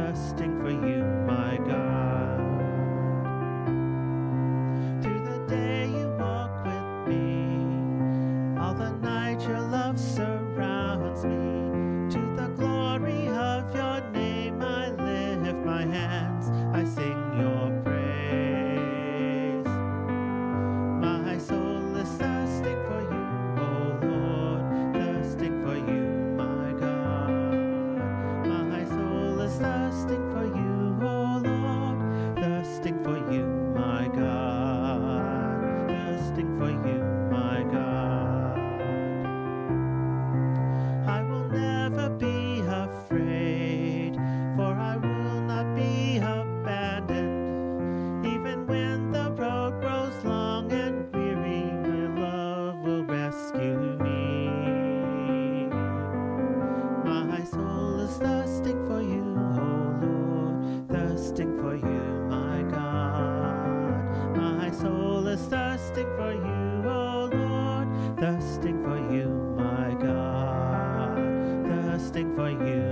thirsting for you. rescue me. My soul is thirsting for you, oh Lord, thirsting for you, my God. My soul is thirsting for you, oh Lord, thirsting for you, my God, thirsting for you.